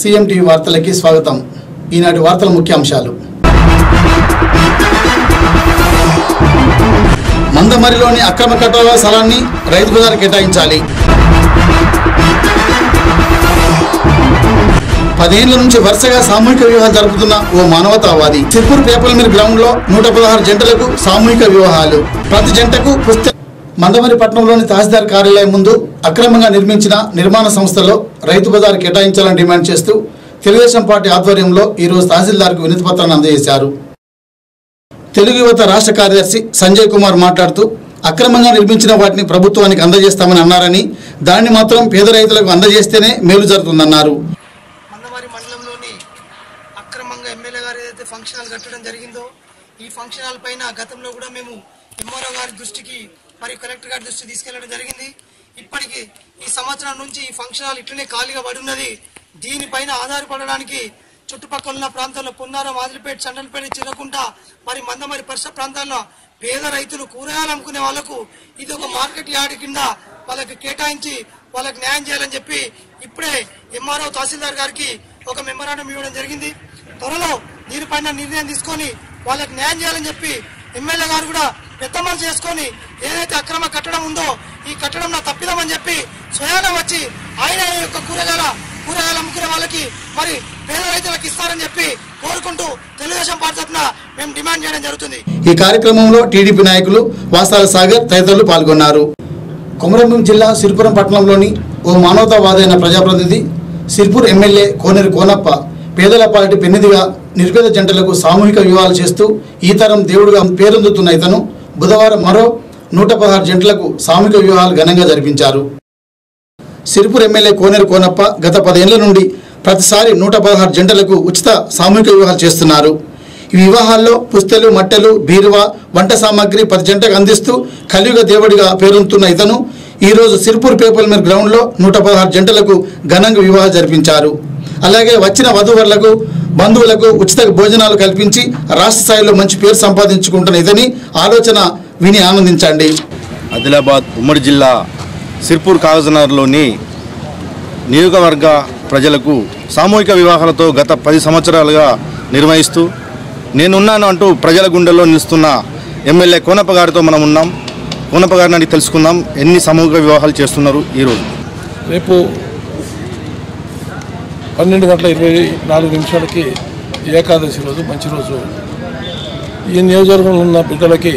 CM TV వార్తలకి స్వాగతం. ఈనాటి వార్తల ముఖ్యాంశాలు. మందమరిలోని అక్రమ కట్టల స్థలాన్ని రైతు బజార్ కేటాయించాలి. పదేళ్ళ నుంచి వరుసగా సామూహిక వివాహాలు జరుపుతున్న ఓ మానవతావాది. సిర్పూర్ పేపర్ మిల్ గ్రౌండ్లో నూట పదహారు జంటలకు సామూహిక వివాహాలు. ప్రతి జంటకు పుస్తక మందమరి పట్టణంలోని తహసీల్దార్ కార్యాలయం ముందు అక్రమంగా నిర్మించిన నిర్మాణ సంస్థలో రైతు బజార్ కేటాయించాలని డిమాండ్ చేస్తూ తెలుగుదేశం పార్టీ ఆధ్వర్యంలో ఈరోజు తహసీల్దార్కు వినతి పత్రాన్ని అందజేశారు. తెలుగు యువత రాష్ట్ర కార్యదర్శి సంజయ్ కుమార్ మాట్లాడుతూ అక్రమంగా నిర్మించిన వాటిని ప్రభుత్వానికి అందజేస్తామని అన్నారని దాన్ని మాత్రం పేద రైతులకు అందజేస్తేనే మేలు జరుగుతుందన్నారు. అక్రమంగా ఎమ్మెల్యే గారు ఏదైతే ఫంక్షన్ హాల్ కట్టడం జరిగిందో ఈ ఫంక్షన్ హాల్ పైన గతంలో కూడా మేము ఎంఆర్ఓ గారి దృష్టికి మరియు కలెక్టర్ గారి దృష్టికి తీసుకెళ్ళడం జరిగింది. ఇప్పటికి ఈ సంవత్సరం నుంచి ఈ ఫంక్షన్ హాల్ ఇట్లనే ఖాళీగా పడి ఉన్నది. దీనిపైన ఆధారపడడానికి చుట్టుపక్కల ఉన్న ప్రాంతాల్లో పున్నారం మాదిరిపేట చండలపేట చిరకుంట మరి మందమరి పరిసర ప్రాంతాల్లో పేద రైతులు కూరగాయలు అమ్ముకునే వాళ్ళకు ఇది ఒక మార్కెట్ యార్డ్ కింద వాళ్ళకి కేటాయించి వాళ్ళకి న్యాయం చేయాలని చెప్పి ఇప్పుడే ఎంఆర్ఓ తహసీల్దార్ గారికి ఒక మెమరాండం ఇవ్వడం జరిగింది. త్వరలో దీనిపైన నిర్ణయం తీసుకొని వాళ్ళకి న్యాయం చేయాలని చెప్పి ఎమ్మెల్యే గారు కూడా పెద్ద చేసుకొని ఏదైతే అక్రమ కట్టడం ఉందో ఈ కట్టడం నా తప్పిదమని చెప్పి స్వయాన వచ్చి ఆయన యొక్క కూరగాయల కూరగాయలు అమ్ముకునే వాళ్ళకి మరి పేద రైతులకు ఇస్తారని చెప్పి కోరుకుంటూ తెలుగుదేశం పార్టీ తరఫున మేము డిమాండ్ చేయడం జరుగుతుంది. ఈ కార్యక్రమంలో టీడీపీ నాయకులు వాసాల సాగర్ తదితరులు పాల్గొన్నారు. కొమరంభీం జిల్లా సిరిపురం పట్టణంలోని ఓ మానవతావాదైన ప్రజాప్రతినిధి సిర్పూర్ ఎమ్మెల్యే కోనేరు కోనప్ప పేదల పాలిటి పెన్నిదిగా నిర్పేద జంటలకు సామూహిక వివాహాలు చేస్తూ ఈ తరం దేవుడుగా పేరొందుతున్న ఇతను బుధవారం మరో నూట పదహారు జంటలకు సామూహిక వివాహాలు ఘనంగా జరిపించారు. సిరిపూర్ ఎమ్మెల్యే కోనేరు కోనప్ప గత పదేళ్ళ నుండి ప్రతిసారి నూట పదహారు జంటలకు ఉచిత సామూహిక వివాహాలు చేస్తున్నారు. ఈ వివాహాల్లో పుస్తెలు మట్టెలు బీరువా వంట సామాగ్రి పది జంటకు అందిస్తూ కలియుగ దేవుడిగా పేరొందుతున్న ఇతను ఈరోజు సిరిపూర్ పేపర్ మిల్ గ్రౌండ్లో నూట పదహారు జంటలకు ఘనంగా వివాహాలు జరిపించారు. అలాగే వచ్చిన వధూవరులకు బంధువులకు ఉచిత భోజనాలు కల్పించి రాష్ట్ర స్థాయిలో మంచి పేరు సంపాదించుకుంటున్న ఇతని ఆలోచన విని ఆనందించండి. ఆదిలాబాద్ ఉమ్మడి జిల్లా సిర్పూర్ కాగజనగర్లోని నియోజకవర్గ ప్రజలకు సామూహిక వివాహాలతో గత పది సంవత్సరాలుగా నిర్వహిస్తూ నేనున్నాను అంటూ ప్రజల గుండెల్లో నిలుస్తున్న ఎమ్మెల్యే కోనప్ప గారితో మనం ఉన్నాం. కోనప్ప గారిని అడిగి తెలుసుకుందాం ఎన్ని సామూహిక వివాహాలు చేస్తున్నారు ఈరోజు? రేపు పన్నెండు గంటల ఇరవై నాలుగు నిమిషాలకి ఏకాదశి రోజు మంచి రోజు. ఈ నియోజకవర్గంలో ఉన్న బిడ్డలకి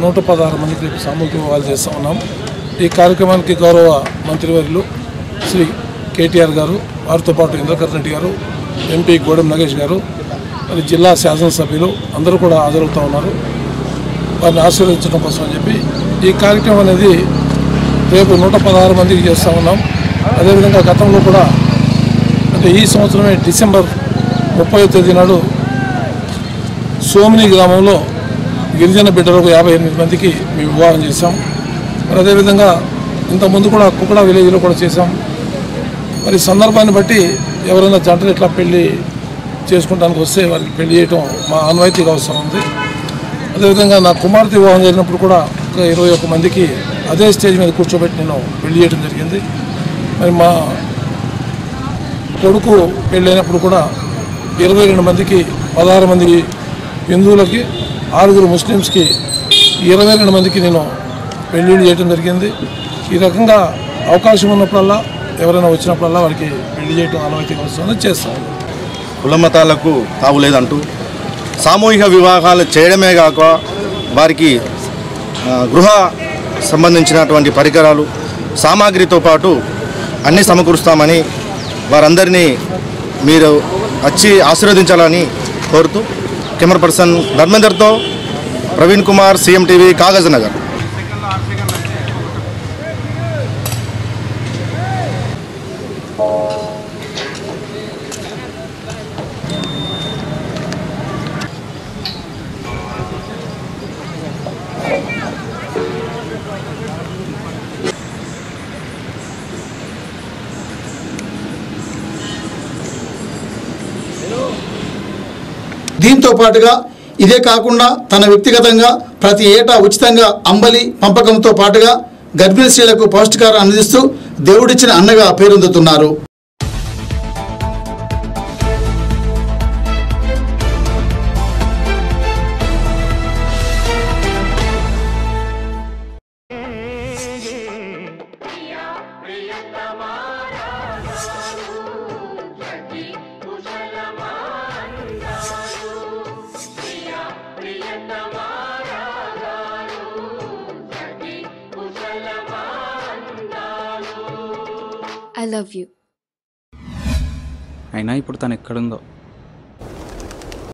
నూట పదహారు మందికి రేపు సామూహిక వివాహాలు చేస్తూ ఉన్నాం. ఈ కార్యక్రమానికి గౌరవ మంత్రివర్యులు శ్రీ కేటీఆర్ గారు వారితో పాటు ఇంద్రకర్ రెడ్డి గారు ఎంపీ గోడెం నగేష్ గారు మరి జిల్లా శాసనసభ్యులు అందరూ కూడా హాజరవుతూ ఉన్నారు. వారిని ఆశీర్వదించడం కోసం అని చెప్పి ఈ కార్యక్రమం అనేది రేపు నూట పదహారు మందికి చేస్తూ ఉన్నాం. అదేవిధంగా గతంలో కూడా ఈ సంవత్సరమే డిసెంబర్ ముప్పై తేదీ నాడు సోమిని గ్రామంలో గిరిజన బిడ్డలకు యాభై ఎనిమిది మందికి మేము వివాహం చేశాం. మరి అదేవిధంగా ఇంతకుముందు కూడా కుక్కడ విలేజ్లో కూడా చేశాం. మరి సందర్భాన్ని బట్టి ఎవరైనా జంటలు ఇట్లా పెళ్ళి చేసుకుంటానికి వస్తే వారికి పెళ్ళి చేయటం మా ఆన్వాయితీగా అవసరం ఉంది. అదేవిధంగా నా కుమార్తె వివాహం జరిగినప్పుడు కూడా ఒక ఇరవై ఒక్క మందికి అదే స్టేజ్ మీద కూర్చోబెట్టి నేను పెళ్ళి చేయడం జరిగింది. మరి మా కొడుకు పెళ్ళైనప్పుడు కూడా ఇరవై రెండు మందికి పదహారు మంది హిందువులకి ఆరుగురు ముస్లిమ్స్కి ఇరవై రెండు మందికి నేను పెళ్ళిళ్ళు చేయడం జరిగింది. ఈ రకంగా అవకాశం ఉన్నప్పుడల్లా ఎవరైనా వచ్చినప్పుడల్లా వారికి పెళ్ళి చేయడం ఆనవాయితీగా వస్తుందని చేస్తాను కులమతాలకు మతాలకు తావులేదంటూ సామూహిక వివాహాలు చేయడమే కాక వారికి గృహ సంబంధించినటువంటి పరికరాలు సామాగ్రితో పాటు అన్నీ సమకూరుస్తామని వారందరినీ మీరు వచ్చి ఆశీర్వదించాలని కోరుతూ కెమెరా పర్సన్ ధర్మేందర్తో ప్రవీణ్ కుమార్ సీఎం టీవీ కాగజ్ నగర్ దీంతో పాటుగా ఇదే కాకుండా తన వ్యక్తిగతంగా ప్రతి ఏటా ఉచితంగా అంబలి పంపకంతో పాటుగా గర్భిణీ స్త్రీలకు పౌష్టికారం అందిస్తూ దేవుడిచ్చిన అన్నగా పేరొందుతున్నారు. ఐ లవ్ యూ అయినా ఇప్పుడు తను ఎక్కడుందో.